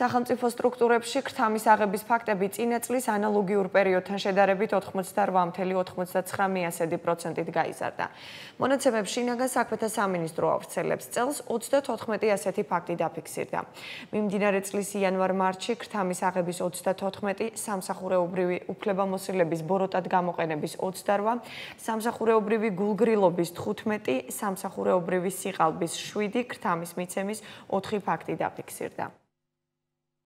სახელმწიფო სტრუქტურებში ქრთამის აღების ფაქტები წინა წლის ანალოგიურ პერიოდთან შედარებით 88.99%-ით გაიზარდა. მონაცემებს შინაგან საქმეთა სამინისტრო ავრცელებს წელს 34 ასეთი ფაქტი დაფიქსირდა. მიმდინარე წლის იანვარ-მარტში ქრთამის აღების 34, სამსახურეობრივი უფლებამოსილების ბოროტად გამოყენების 28, სამსახურეობრივი გულგრილობის 15, სამსახურეობრივი სიყალბის 7, ქრთამის მიცემის 4 ფაქტი დაფიქსირდა.